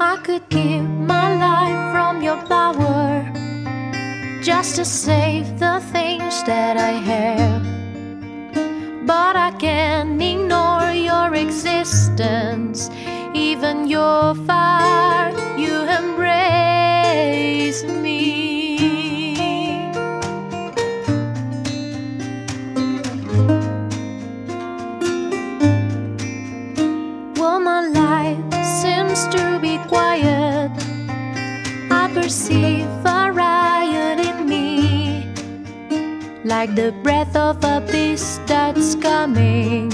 I could give my life from your power just to save the things that I have. But I can't ignore your existence, even your fire. Perceive a in me, like the breath of a beast that's coming,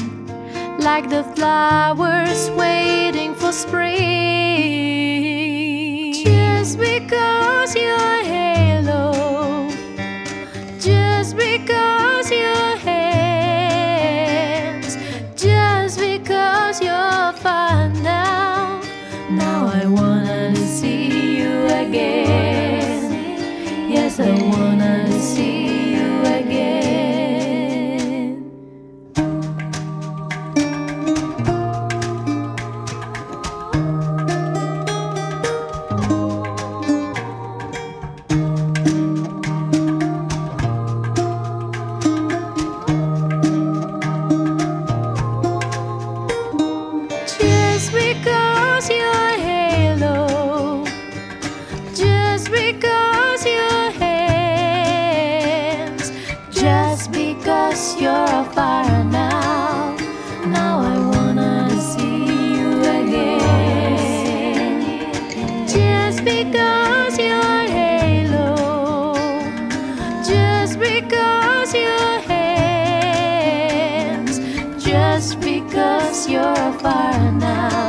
like the flowers waiting for spring. Yes, just because you're fire now. Now I wanna see you again. Just because you're halo, just because your hands, just because you're now. Now